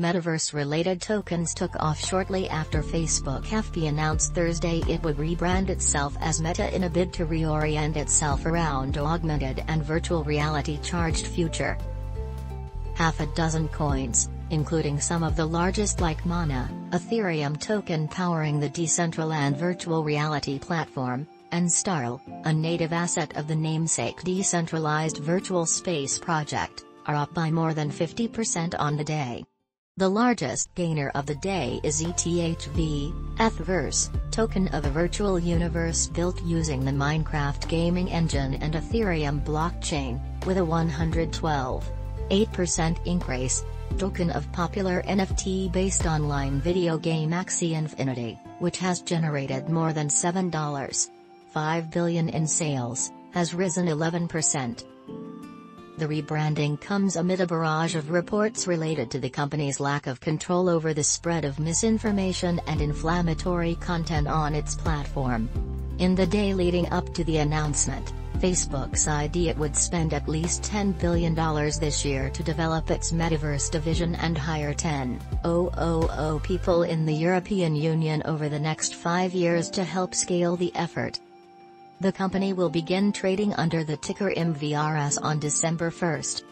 Metaverse-related tokens took off shortly after Facebook FB announced Thursday it would rebrand itself as Meta in a bid to reorient itself around augmented and virtual reality charged future. Half a dozen coins, including some of the largest like Mana, Ethereum token powering the Decentraland virtual reality platform, and Starl, a native asset of the namesake decentralized virtual space project, are up by more than 50% on the day. The largest gainer of the day is ETHV, Ethverse, token of a virtual universe built using the Minecraft gaming engine and Ethereum blockchain, with a 112.8% increase, token of popular NFT-based online video game Axie Infinity, which has generated more than $7.5 billion in sales, has risen 11%. The rebranding comes amid a barrage of reports related to the company's lack of control over the spread of misinformation and inflammatory content on its platform. In the day leading up to the announcement, Facebook said it would spend at least $10 billion this year to develop its metaverse division and hire 10,000 people in the European Union over the next five years to help scale the effort. The company will begin trading under the ticker MVRS on December 1.